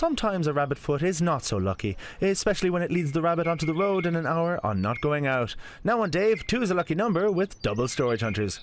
sometimes a rabbit foot is not so lucky, especially when it leads the rabbit onto the road in an hour on not going out. Now on Dave, two is a lucky number with double storage hunters.